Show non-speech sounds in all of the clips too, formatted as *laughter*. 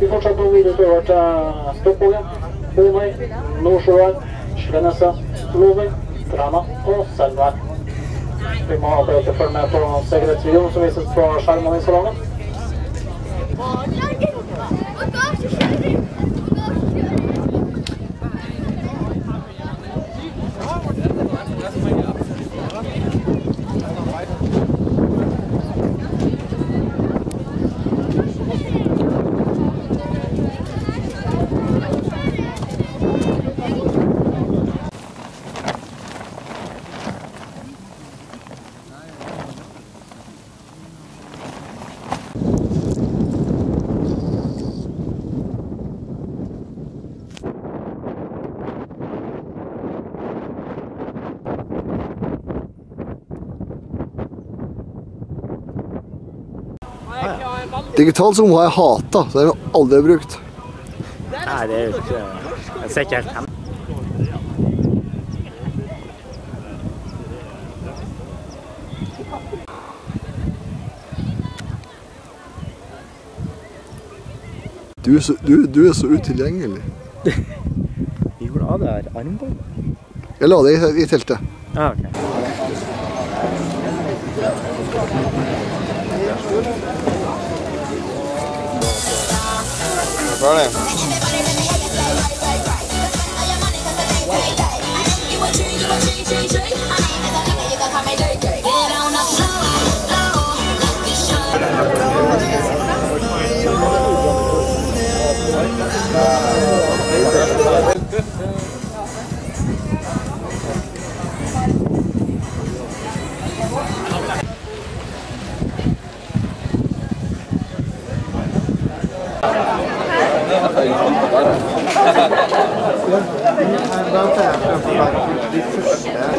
videre utover til Stokkvågen, Onøy, Nordsjøen, Slenneset, Lovøy, Træna og Selvær. Vi må akkurat følge med på sikkerhetsvideoen som vises på skjermene i salongen. Digital så har jeg hata, så den har jeg aldri brukt. Nei, det er jo ikke Jeg ser ikke helt hen. Du så, du, du er så utilgjengelig. *laughs* Hvor er det her? Armbånd? Jeg la det i, i teltet. Ah, problem. Good. *laughs* about to have to provide this is bad.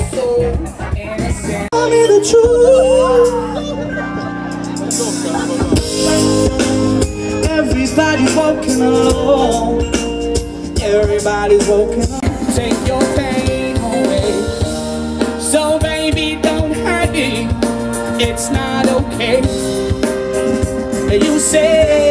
Tell me the truth. Everybody's walking alone. Everybody's walking alone. Take your pain away. So baby, don't hurt me. It's not okay. You say.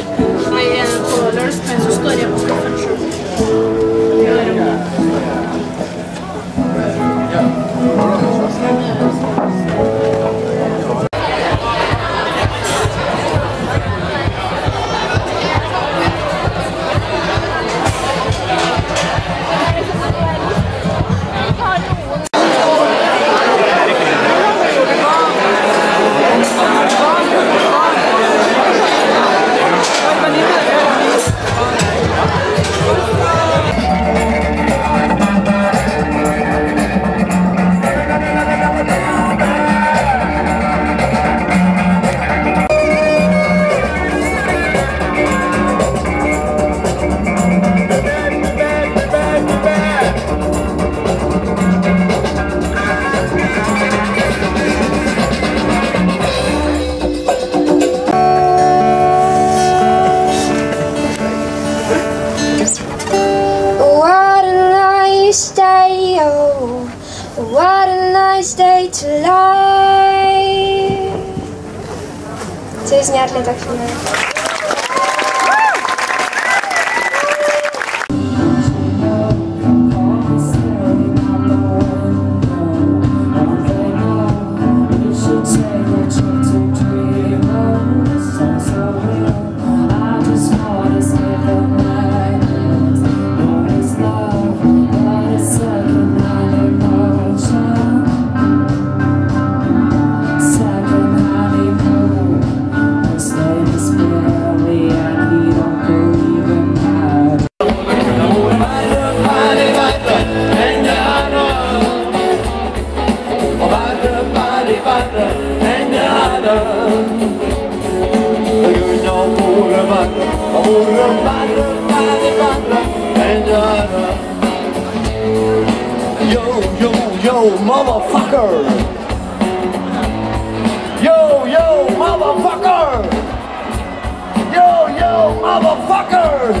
it. Жизнь Арли Докфинова. Yo, yo, yo, motherfucker. Yo, yo, motherfucker. Yo, yo, motherfucker.